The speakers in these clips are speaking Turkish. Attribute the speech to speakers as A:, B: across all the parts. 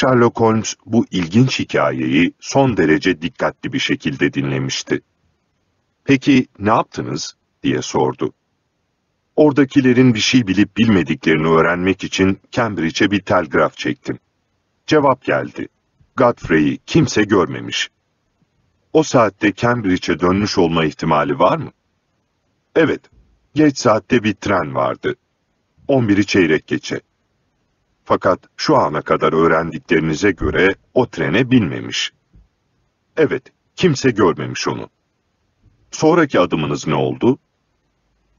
A: Sherlock Holmes bu ilginç hikayeyi son derece dikkatli bir şekilde dinlemişti. Peki ne yaptınız? diye sordu. Oradakilerin bir şey bilip bilmediklerini öğrenmek için Cambridge'e bir telgraf çektim. Cevap geldi. Godfrey'i kimse görmemiş. O saatte Cambridge'e dönmüş olma ihtimali var mı? Evet, geç saatte bir tren vardı. 11'i çeyrek geçe. Fakat şu ana kadar öğrendiklerinize göre o trene binmemiş. Evet, kimse görmemiş onu. Sonraki adımınız ne oldu?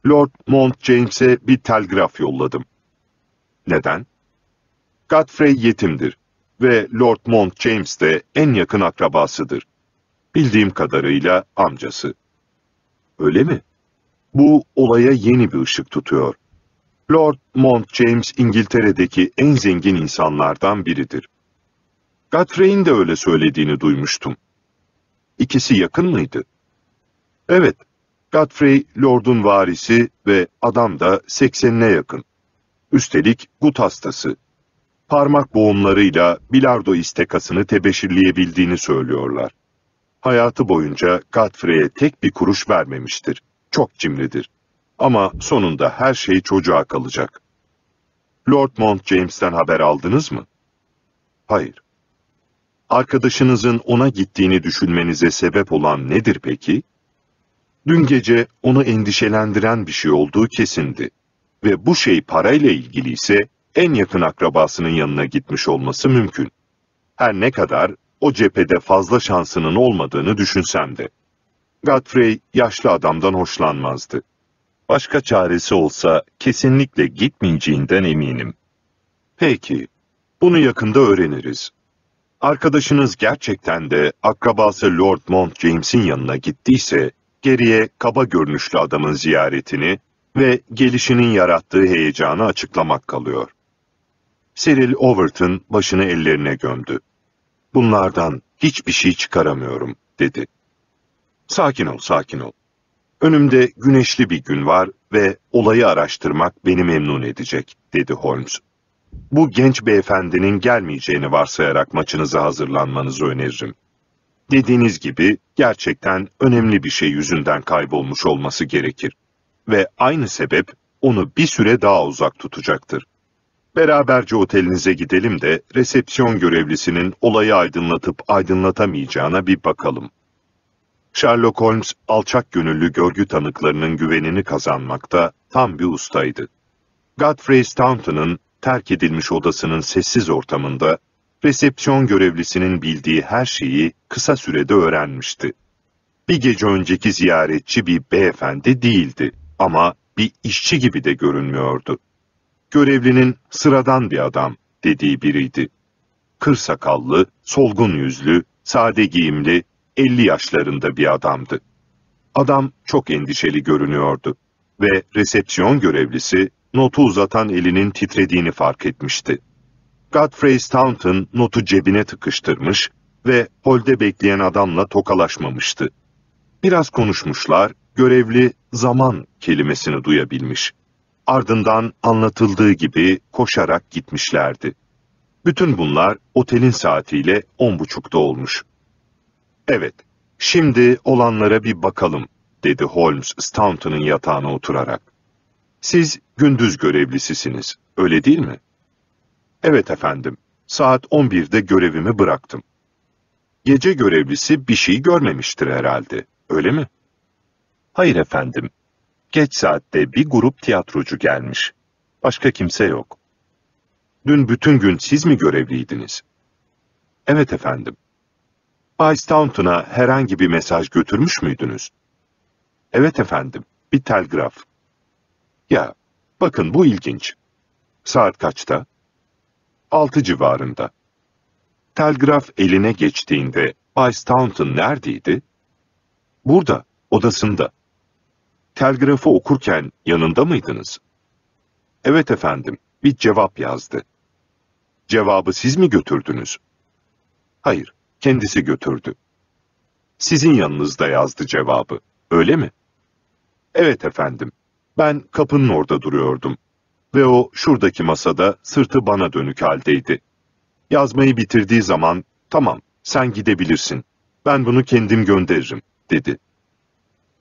A: Lord Mount James'e bir telgraf yolladım. Neden? Godfrey yetimdir ve Lord Mount James de en yakın akrabasıdır. Bildiğim kadarıyla amcası. Öyle mi? Bu olaya yeni bir ışık tutuyor. Lord Mount James İngiltere'deki en zengin insanlardan biridir. Godfrey'in de öyle söylediğini duymuştum. İkisi yakın mıydı? Evet, Godfrey Lord'un varisi ve adam da 80'ine yakın. Üstelik gut hastası. Parmak boğumlarıyla bilardo istekasını tebeşirleyebildiğini söylüyorlar. Hayatı boyunca Godfrey'e tek bir kuruş vermemiştir. Çok cimridir. Ama sonunda her şey çocuğa kalacak. Lord Mount James'ten haber aldınız mı? Hayır. Arkadaşınızın ona gittiğini düşünmenize sebep olan nedir peki? Dün gece onu endişelendiren bir şey olduğu kesindi. Ve bu şey parayla ilgili ise en yakın akrabasının yanına gitmiş olması mümkün. Her ne kadar o cephede fazla şansının olmadığını düşünsem de. Godfrey yaşlı adamdan hoşlanmazdı. Başka çaresi olsa kesinlikle gitmeyeceğinden eminim. Peki, bunu yakında öğreniriz. Arkadaşınız gerçekten de akrabası Lord Mount James'in yanına gittiyse, geriye kaba görünüşlü adamın ziyaretini ve gelişinin yarattığı heyecanı açıklamak kalıyor. Cyril Overton başını ellerine gömdü. Bunlardan hiçbir şey çıkaramıyorum, dedi. Sakin ol, sakin ol. Önümde güneşli bir gün var ve olayı araştırmak beni memnun edecek, dedi Holmes. Bu genç beyefendinin gelmeyeceğini varsayarak maçınıza hazırlanmanızı öneririm. Dediğiniz gibi gerçekten önemli bir şey yüzünden kaybolmuş olması gerekir. Ve aynı sebep onu bir süre daha uzak tutacaktır. Beraberce otelinize gidelim de resepsiyon görevlisinin olayı aydınlatıp aydınlatamayacağına bir bakalım. Sherlock Holmes alçak gönüllü görgü tanıklarının güvenini kazanmakta tam bir ustaydı. Godfrey Staunton'ın terk edilmiş odasının sessiz ortamında resepsiyon görevlisinin bildiği her şeyi kısa sürede öğrenmişti. Bir gece önceki ziyaretçi bir beyefendi değildi ama bir işçi gibi de görünmüyordu. Görevlinin sıradan bir adam dediği biriydi. Kır sakallı, solgun yüzlü, sade giyimli, 50 yaşlarında bir adamdı. Adam çok endişeli görünüyordu ve resepsiyon görevlisi notu uzatan elinin titrediğini fark etmişti. Godfrey Staunton notu cebine tıkıştırmış ve holde bekleyen adamla tokalaşmamıştı. Biraz konuşmuşlar, görevli zaman kelimesini duyabilmiş. Ardından anlatıldığı gibi koşarak gitmişlerdi. Bütün bunlar otelin saatiyle on buçukta olmuş. Evet, şimdi olanlara bir bakalım, dedi Holmes Staunton'ın yatağına oturarak. Siz gündüz görevlisisiniz, öyle değil mi? Evet efendim, saat 11'de görevimi bıraktım. Gece görevlisi bir şey görmemiştir herhalde, öyle mi? Hayır efendim, geç saatte bir grup tiyatrocu gelmiş. Başka kimse yok. Dün bütün gün siz mi görevliydiniz? Evet efendim. Bay Staunton'a herhangi bir mesaj götürmüş müydünüz? Evet efendim, bir telgraf. Ya, bakın bu ilginç. Saat kaçta? Altı civarında. Telgraf eline geçtiğinde Bay Staunton neredeydi? Burada, odasında. Telgrafı okurken yanında mıydınız? Evet efendim, bir cevap yazdı. Cevabı siz mi götürdünüz? Hayır, kendisi götürdü. Sizin yanınızda yazdı cevabı, öyle mi? Evet efendim, ben kapının orada duruyordum ve o şuradaki masada sırtı bana dönük haldeydi. Yazmayı bitirdiği zaman, tamam, sen gidebilirsin. Ben bunu kendim gönderirim, dedi.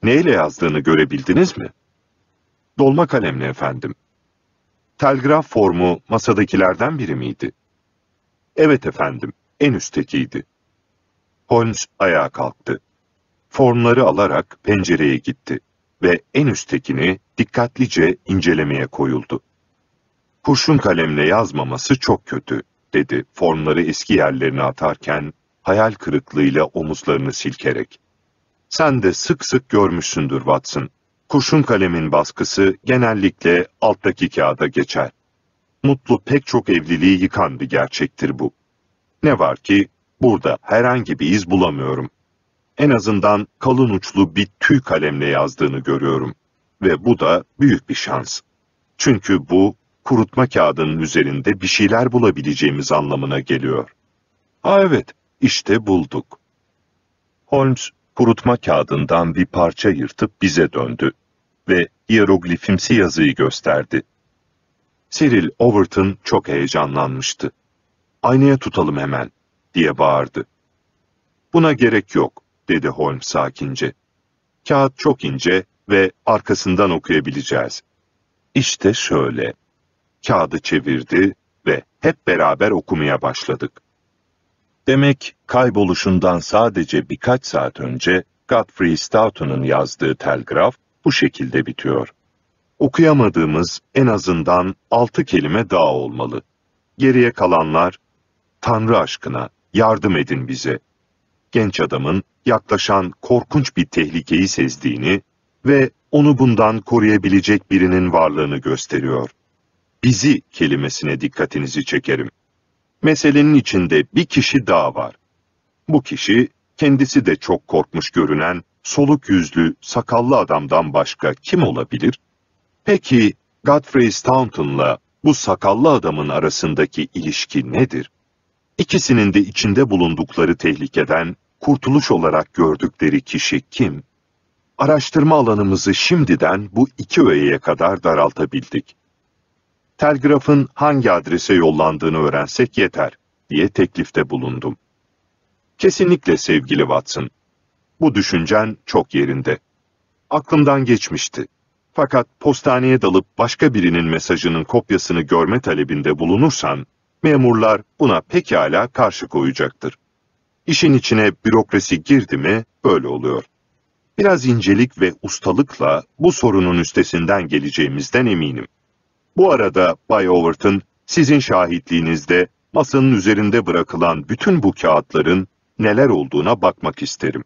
A: Neyle yazdığını görebildiniz mi? Dolma kalemle efendim. Telgraf formu masadakilerden biri miydi? Evet efendim, en üsttekiydi. Holmes ayağa kalktı. Formları alarak pencereye gitti ve en üsttekini dikkatlice incelemeye koyuldu. Kurşun kalemle yazmaması çok kötü, dedi formları eski yerlerine atarken, hayal kırıklığıyla omuzlarını silkerek. Sen de sık sık görmüşsündür Watson. Kurşun kalemin baskısı genellikle alttaki kağıda geçer. Mutlu pek çok evliliği yıkan bir gerçektir bu. Ne var ki burada herhangi bir iz bulamıyorum. En azından kalın uçlu bir tüy kalemle yazdığını görüyorum. Ve bu da büyük bir şans. Çünkü bu kurutma kağıdının üzerinde bir şeyler bulabileceğimiz anlamına geliyor. Ha evet, işte bulduk. Holmes kurutma kağıdından bir parça yırtıp bize döndü ve hieroglifimsi yazıyı gösterdi. Cyril Overton çok heyecanlanmıştı. Aynaya tutalım hemen, diye bağırdı. Buna gerek yok, dedi Holmes sakince. Kağıt çok ince ve arkasından okuyabileceğiz. İşte şöyle. Kağıdı çevirdi ve hep beraber okumaya başladık. Demek kayboluşundan sadece birkaç saat önce Godfrey Stoughton'un yazdığı telgraf bu şekilde bitiyor. Okuyamadığımız en azından altı kelime daha olmalı. Geriye kalanlar, Tanrı aşkına yardım edin bize. Genç adamın yaklaşan korkunç bir tehlikeyi sezdiğini ve onu bundan koruyabilecek birinin varlığını gösteriyor. Bizi kelimesine dikkatinizi çekerim. Meselenin içinde bir kişi daha var. Bu kişi kendisi de çok korkmuş görünen soluk yüzlü, sakallı adamdan başka kim olabilir? Peki Godfrey Staunton'la bu sakallı adamın arasındaki ilişki nedir? İkisinin de içinde bulundukları tehlikeden kurtuluş olarak gördükleri kişi kim? Araştırma alanımızı şimdiden bu iki öğeye kadar daraltabildik. Telgrafın hangi adrese yollandığını öğrensek yeter, diye teklifte bulundum. Kesinlikle sevgili Watson. Bu düşüncen çok yerinde. Aklımdan geçmişti. Fakat postaneye dalıp başka birinin mesajının kopyasını görme talebinde bulunursan, memurlar buna pekala karşı koyacaktır. İşin içine bürokrasi girdi mi böyle oluyor. Biraz incelik ve ustalıkla bu sorunun üstesinden geleceğimizden eminim. Bu arada Bay Overton, sizin şahitliğinizde masanın üzerinde bırakılan bütün bu kağıtların neler olduğuna bakmak isterim.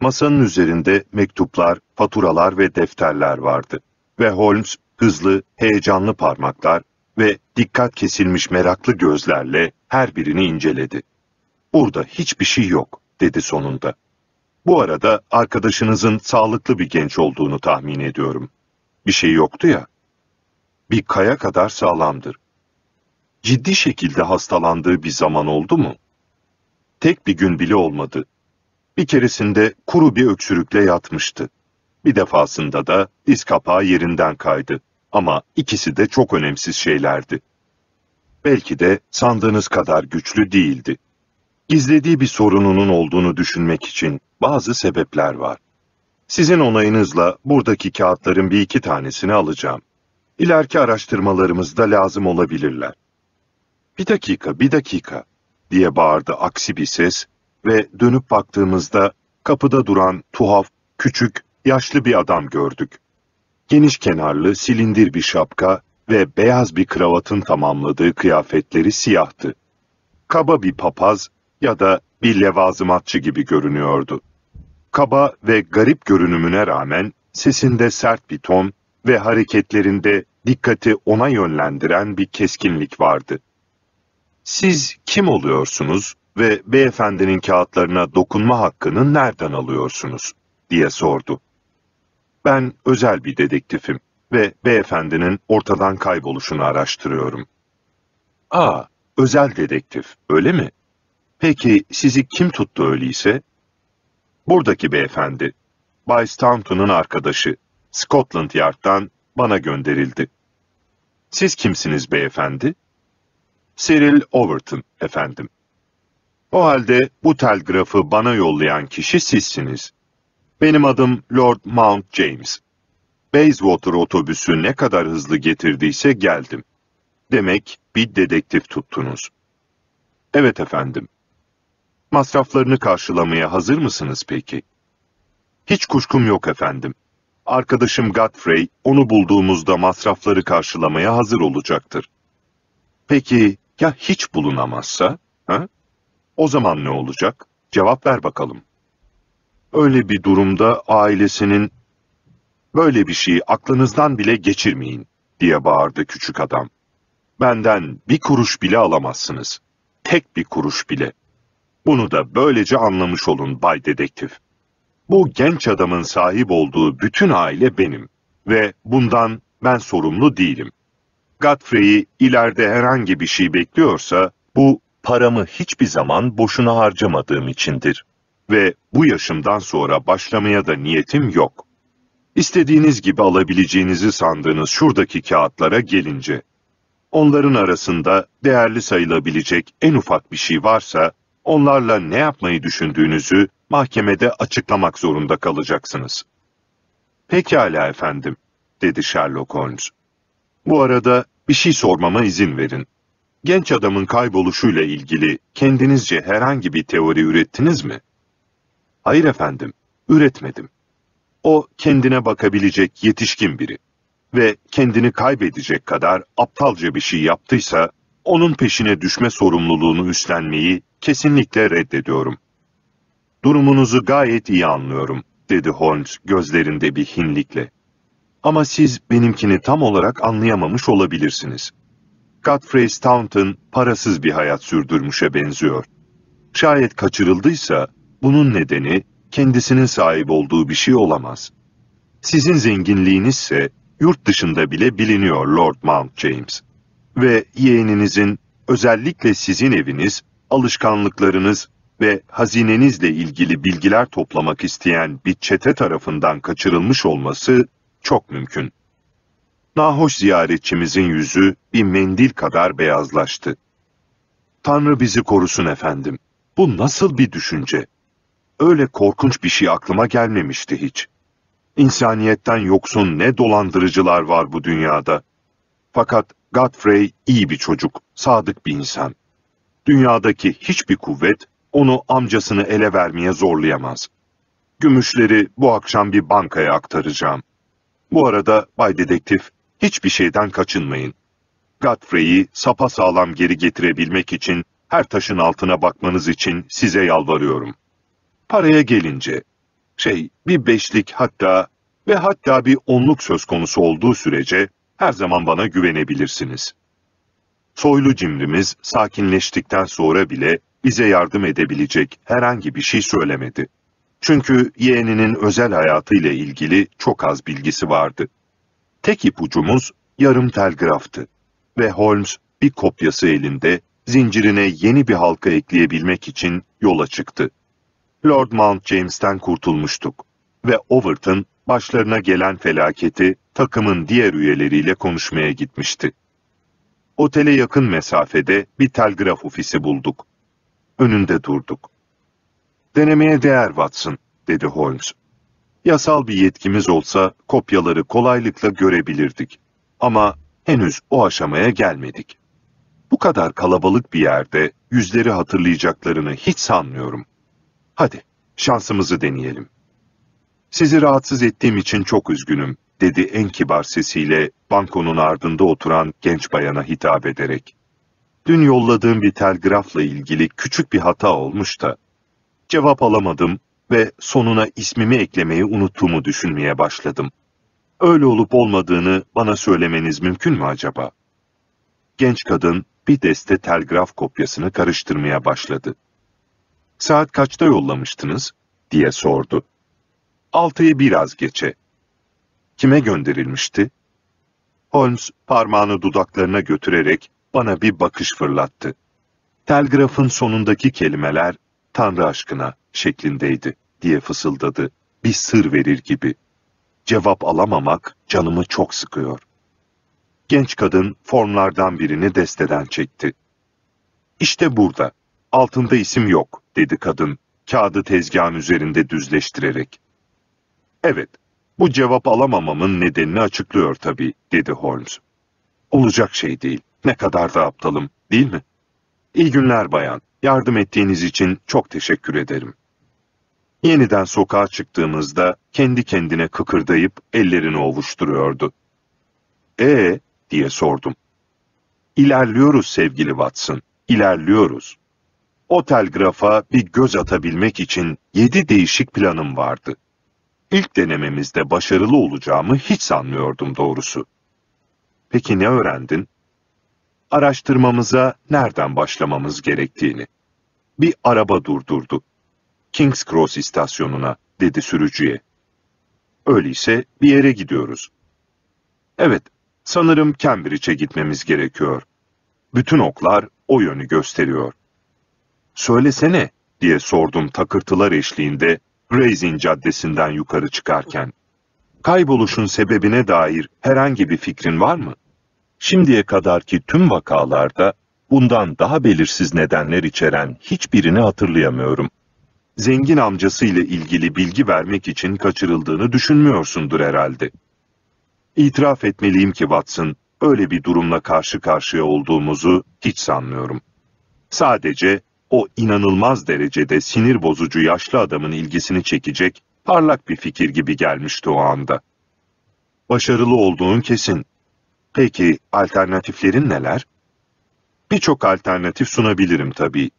A: Masanın üzerinde mektuplar, faturalar ve defterler vardı. Ve Holmes hızlı, heyecanlı parmaklar ve dikkat kesilmiş meraklı gözlerle her birini inceledi. Burada hiçbir şey yok, dedi sonunda. Bu arada arkadaşınızın sağlıklı bir genç olduğunu tahmin ediyorum. Bir şey yoktu ya. Bir kaya kadar sağlamdır. Ciddi şekilde hastalandığı bir zaman oldu mu? Tek bir gün bile olmadı. Bir keresinde kuru bir öksürükle yatmıştı. Bir defasında da diz kapağı yerinden kaydı. Ama ikisi de çok önemsiz şeylerdi. Belki de sandığınız kadar güçlü değildi. Gizlediği bir sorununun olduğunu düşünmek için bazı sebepler var. Sizin onayınızla buradaki kağıtların bir iki tanesini alacağım. İleriki araştırmalarımızda lazım olabilirler. Bir dakika, bir dakika, diye bağırdı aksi bir ses ve dönüp baktığımızda kapıda duran tuhaf, küçük, yaşlı bir adam gördük. Geniş kenarlı, silindir bir şapka ve beyaz bir kravatın tamamladığı kıyafetleri siyahtı. Kaba bir papaz ya da bir levazımatçı gibi görünüyordu. Kaba ve garip görünümüne rağmen sesinde sert bir ton ve hareketlerinde dikkati ona yönlendiren bir keskinlik vardı. Siz kim oluyorsunuz ve beyefendinin kağıtlarına dokunma hakkını nereden alıyorsunuz? diye sordu. Ben özel bir dedektifim ve beyefendinin ortadan kayboluşunu araştırıyorum. Aa, özel dedektif, öyle mi? Peki sizi kim tuttu öyleyse? Buradaki beyefendi, Bay Staunton'un arkadaşı, Scotland Yard'dan bana gönderildi. Siz kimsiniz beyefendi? Cyril Overton efendim. O halde bu telgrafı bana yollayan kişi sizsiniz. Benim adım Lord Mount James. Bayswater otobüsü ne kadar hızlı getirdiyse geldim. Demek bir dedektif tuttunuz. Evet efendim. Masraflarını karşılamaya hazır mısınız peki? Hiç kuşkum yok efendim. Arkadaşım Godfrey onu bulduğumuzda masrafları karşılamaya hazır olacaktır. Peki ya hiç bulunamazsa? Ha? O zaman ne olacak? Cevap ver bakalım. Öyle bir durumda ailesinin böyle bir şeyi aklınızdan bile geçirmeyin diye bağırdı küçük adam. Benden bir kuruş bile alamazsınız. Tek bir kuruş bile. Bunu da böylece anlamış olun Bay Dedektif. Bu genç adamın sahip olduğu bütün aile benim ve bundan ben sorumlu değilim. Godfrey'i ileride herhangi bir şey bekliyorsa bu paramı hiçbir zaman boşuna harcamadığım içindir. Ve bu yaşımdan sonra başlamaya da niyetim yok. İstediğiniz gibi alabileceğinizi sandığınız şuradaki kağıtlara gelince, onların arasında değerli sayılabilecek en ufak bir şey varsa, onlarla ne yapmayı düşündüğünüzü mahkemede açıklamak zorunda kalacaksınız. Pekala efendim, dedi Sherlock Holmes. Bu arada bir şey sormama izin verin. Genç adamın kayboluşuyla ilgili kendinizce herhangi bir teori ürettiniz mi? Hayır efendim, üretmedim. O kendine bakabilecek yetişkin biri ve kendini kaybedecek kadar aptalca bir şey yaptıysa onun peşine düşme sorumluluğunu üstlenmeyi kesinlikle reddediyorum. Durumunuzu gayet iyi anlıyorum, dedi Holmes gözlerinde bir hinlikle. Ama siz benimkini tam olarak anlayamamış olabilirsiniz. Godfrey Staunton parasız bir hayat sürdürmüşe benziyor. Şayet kaçırıldıysa bunun nedeni kendisinin sahip olduğu bir şey olamaz. Sizin zenginliğinizse yurt dışında bile biliniyor Lord Mount James. Ve yeğeninizin özellikle sizin eviniz, alışkanlıklarınız ve hazinenizle ilgili bilgiler toplamak isteyen bir çete tarafından kaçırılmış olması çok mümkün. Nahoş ziyaretçimizin yüzü bir mendil kadar beyazlaştı. Tanrı bizi korusun efendim. Bu nasıl bir düşünce? Öyle korkunç bir şey aklıma gelmemişti hiç. İnsaniyetten yoksun ne dolandırıcılar var bu dünyada. Fakat Godfrey iyi bir çocuk, sadık bir insan. Dünyadaki hiçbir kuvvet onu amcasını ele vermeye zorlayamaz. Gümüşleri bu akşam bir bankaya aktaracağım. Bu arada Bay Dedektif, hiçbir şeyden kaçınmayın. Godfrey'i sağlam geri getirebilmek için her taşın altına bakmanız için size yalvarıyorum. Paraya gelince, şey bir beşlik hatta ve hatta bir onluk söz konusu olduğu sürece her zaman bana güvenebilirsiniz. Soylu cimrimiz sakinleştikten sonra bile bize yardım edebilecek herhangi bir şey söylemedi. Çünkü yeğeninin özel hayatıyla ilgili çok az bilgisi vardı. Tek ipucumuz yarım telgraftı ve Holmes bir kopyası elinde zincirine yeni bir halka ekleyebilmek için yola çıktı. Lord Mount James'ten kurtulmuştuk ve Overton başlarına gelen felaketi takımın diğer üyeleriyle konuşmaya gitmişti. Otele yakın mesafede bir telgraf ofisi bulduk. Önünde durduk. Denemeye değer Watson, dedi Holmes. Yasal bir yetkimiz olsa kopyaları kolaylıkla görebilirdik. Ama henüz o aşamaya gelmedik. Bu kadar kalabalık bir yerde yüzleri hatırlayacaklarını hiç sanmıyorum. Hadi, şansımızı deneyelim. Sizi rahatsız ettiğim için çok üzgünüm, dedi en kibar sesiyle bankonun ardında oturan genç bayana hitap ederek. Dün yolladığım bir telgrafla ilgili küçük bir hata olmuş da, cevap alamadım ve sonuna ismimi eklemeyi unuttuğumu düşünmeye başladım. Öyle olup olmadığını bana söylemeniz mümkün mü acaba? Genç kadın bir deste telgraf kopyasını karıştırmaya başladı. Saat kaçta yollamıştınız? diye sordu. Altıyı biraz geçe. Kime gönderilmişti? Holmes parmağını dudaklarına götürerek bana bir bakış fırlattı. Telgrafın sonundaki kelimeler Tanrı aşkına şeklindeydi diye fısıldadı. Bir sır verir gibi. Cevap alamamak canımı çok sıkıyor. Genç kadın formlardan birini desteden çekti. İşte burada. Altında isim yok, dedi kadın, kağıdı tezgahın üzerinde düzleştirerek. Evet, bu cevap alamamamın nedenini açıklıyor tabii, dedi Holmes. Olacak şey değil, ne kadar da aptalım, değil mi? İyi günler bayan, yardım ettiğiniz için çok teşekkür ederim. Yeniden sokağa çıktığımızda kendi kendine kıkırdayıp ellerini ovuşturuyordu. Ee, diye sordum. İlerliyoruz sevgili Watson, ilerliyoruz. O telgrafa bir göz atabilmek için yedi değişik planım vardı. İlk denememizde başarılı olacağımı hiç sanmıyordum doğrusu. Peki ne öğrendin? Araştırmamıza nereden başlamamız gerektiğini. Bir araba durdurdu. King's Cross istasyonuna, dedi sürücüye. Öyleyse bir yere gidiyoruz. Evet, sanırım Cambridge'e gitmemiz gerekiyor. Bütün oklar o yönü gösteriyor. Söylesene, diye sordum takırtılar eşliğinde Grazing Caddesi'nden yukarı çıkarken. Kayboluşun sebebine dair herhangi bir fikrin var mı? Şimdiye kadarki tüm vakalarda bundan daha belirsiz nedenler içeren hiçbirini hatırlayamıyorum. Zengin amcası ile ilgili bilgi vermek için kaçırıldığını düşünmüyorsundur herhalde. İtiraf etmeliyim ki Watson, öyle bir durumla karşı karşıya olduğumuzu hiç sanmıyorum. Sadece o inanılmaz derecede sinir bozucu yaşlı adamın ilgisini çekecek parlak bir fikir gibi gelmişti o anda. Başarılı olduğun kesin. Peki alternatiflerin neler? Birçok alternatif sunabilirim tabii.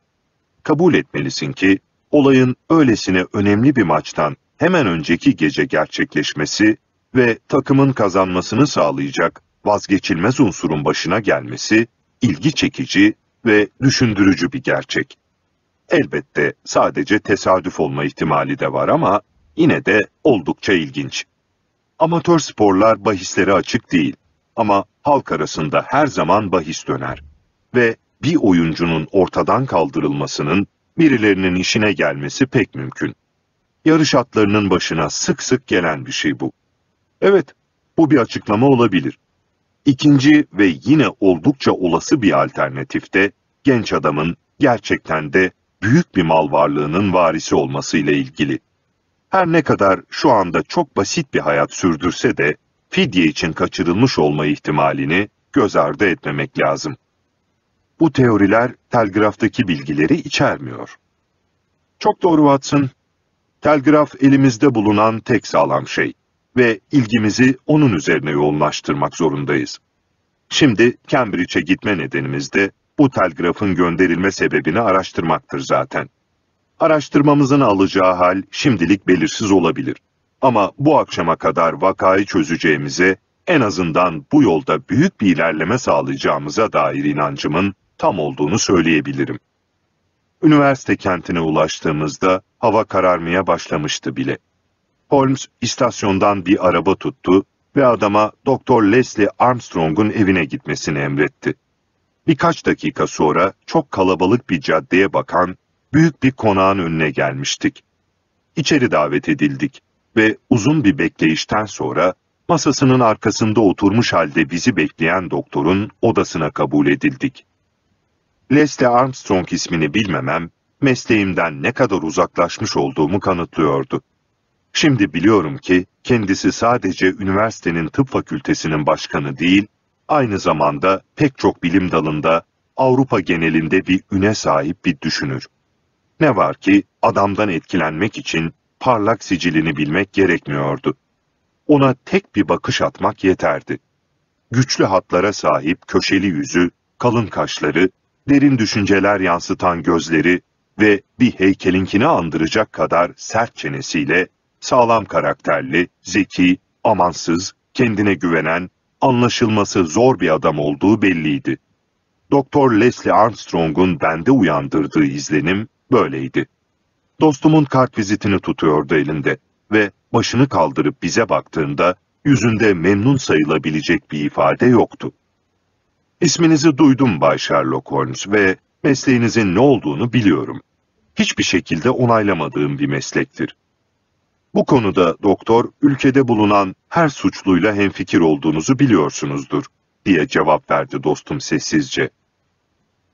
A: Kabul etmelisin ki olayın öylesine önemli bir maçtan hemen önceki gece gerçekleşmesi ve takımın kazanmasını sağlayacak vazgeçilmez unsurun başına gelmesi ilgi çekici ve düşündürücü bir gerçek. Elbette sadece tesadüf olma ihtimali de var ama yine de oldukça ilginç. Amatör sporlar bahislere açık değil ama halk arasında her zaman bahis döner ve bir oyuncunun ortadan kaldırılmasının birilerinin işine gelmesi pek mümkün. Yarış atlarının başına sık sık gelen bir şey bu. Evet, bu bir açıklama olabilir. İkinci ve yine oldukça olası bir alternatif de genç adamın gerçekten de büyük bir mal varlığının varisi olmasıyla ilgili. Her ne kadar şu anda çok basit bir hayat sürdürse de fidye için kaçırılmış olma ihtimalini göz ardı etmemek lazım. Bu teoriler telgraftaki bilgileri içermiyor. Çok doğru Watson. Telgraf elimizde bulunan tek sağlam şey ve ilgimizi onun üzerine yoğunlaştırmak zorundayız. Şimdi Cambridge'e gitme nedenimiz de bu telgrafın gönderilme sebebini araştırmaktır zaten. Araştırmamızın alacağı hal şimdilik belirsiz olabilir. Ama bu akşama kadar vakayı çözeceğimize, en azından bu yolda büyük bir ilerleme sağlayacağımıza dair inancımın tam olduğunu söyleyebilirim. Üniversite kentine ulaştığımızda hava kararmaya başlamıştı bile. Holmes istasyondan bir araba tuttu ve adama Doktor Leslie Armstrong'un evine gitmesini emretti. Birkaç dakika sonra çok kalabalık bir caddeye bakan büyük bir konağın önüne gelmiştik. İçeri davet edildik ve uzun bir bekleyişten sonra masasının arkasında oturmuş halde bizi bekleyen doktorun odasına kabul edildik. Leslie Armstrong ismini bilmemem, mesleğimden ne kadar uzaklaşmış olduğumu kanıtlıyordu. Şimdi biliyorum ki kendisi sadece üniversitenin tıp fakültesinin başkanı değil, aynı zamanda pek çok bilim dalında Avrupa genelinde bir üne sahip bir düşünür. Ne var ki adamdan etkilenmek için parlak sicilini bilmek gerekmiyordu. Ona tek bir bakış atmak yeterdi. Güçlü hatlara sahip köşeli yüzü, kalın kaşları, derin düşünceler yansıtan gözleri ve bir heykelinkini andıracak kadar sert çenesiyle sağlam karakterli, zeki, amansız, kendine güvenen, anlaşılması zor bir adam olduğu belliydi. Doktor Leslie Armstrong'un bende uyandırdığı izlenim böyleydi. Dostumun kart vizitini tutuyordu elinde ve başını kaldırıp bize baktığında yüzünde memnun sayılabilecek bir ifade yoktu. İsminizi duydum Bay Sherlock Holmes ve mesleğinizin ne olduğunu biliyorum. Hiçbir şekilde onaylamadığım bir meslektir. Bu konuda doktor, ülkede bulunan her suçluyla hemfikir olduğunuzu biliyorsunuzdur, diye cevap verdi dostum sessizce.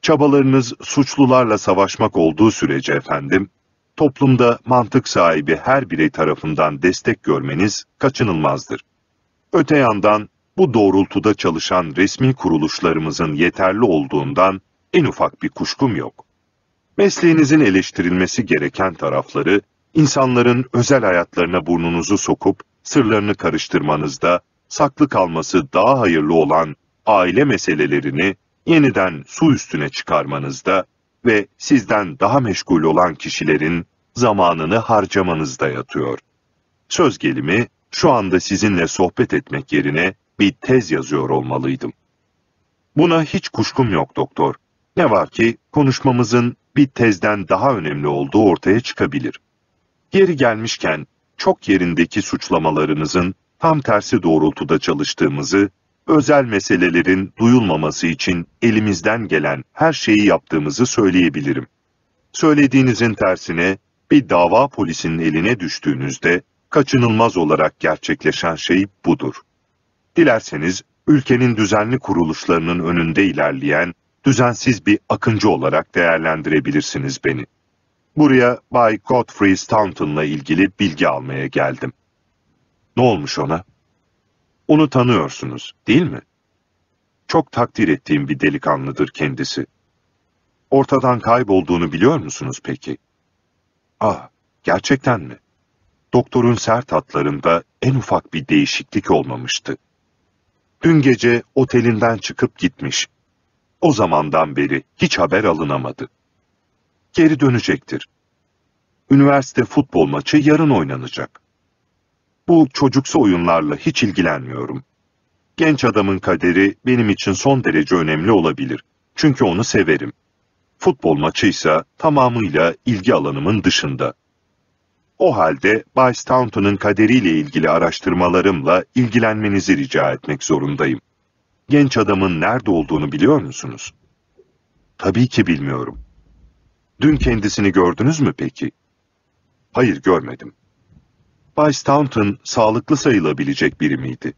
A: Çabalarınız suçlularla savaşmak olduğu sürece efendim, toplumda mantık sahibi her birey tarafından destek görmeniz kaçınılmazdır. Öte yandan bu doğrultuda çalışan resmi kuruluşlarımızın yeterli olduğundan en ufak bir kuşkum yok. Mesleğinizin eleştirilmesi gereken tarafları, insanların özel hayatlarına burnunuzu sokup sırlarını karıştırmanızda, saklı kalması daha hayırlı olan aile meselelerini yeniden su üstüne çıkarmanızda ve sizden daha meşgul olan kişilerin zamanını harcamanızda yatıyor. Söz gelimi, şu anda sizinle sohbet etmek yerine bir tez yazıyor olmalıydım. Buna hiç kuşkum yok doktor. Ne var ki konuşmamızın bir tezden daha önemli olduğu ortaya çıkabilir. Yeri gelmişken çok yerindeki suçlamalarınızın tam tersi doğrultuda çalıştığımızı, özel meselelerin duyulmaması için elimizden gelen her şeyi yaptığımızı söyleyebilirim. Söylediğinizin tersine bir dava polisinin eline düştüğünüzde kaçınılmaz olarak gerçekleşen şey budur. Dilerseniz ülkenin düzenli kuruluşlarının önünde ilerleyen düzensiz bir akıncı olarak değerlendirebilirsiniz beni. Buraya Bay Godfrey Staunton'la ilgili bilgi almaya geldim. Ne olmuş ona? Onu tanıyorsunuz, değil mi? Çok takdir ettiğim bir delikanlıdır kendisi. Ortadan kaybolduğunu biliyor musunuz peki? Ah, gerçekten mi? Doktorun sert hatlarında en ufak bir değişiklik olmamıştı. Dün gece otelinden çıkıp gitmiş. O zamandan beri hiç haber alınamadı. Geri dönecektir. Üniversite futbol maçı yarın oynanacak. Bu çocuksu oyunlarla hiç ilgilenmiyorum. Genç adamın kaderi benim için son derece önemli olabilir. Çünkü onu severim. Futbol maçıysa tamamıyla ilgi alanımın dışında. O halde Bay Staunton'ın kaderiyle ilgili araştırmalarımla ilgilenmenizi rica etmek zorundayım. Genç adamın nerede olduğunu biliyor musunuz? Tabii ki bilmiyorum. Dün kendisini gördünüz mü peki? Hayır görmedim. Bay Staunton sağlıklı sayılabilecek biri miydi?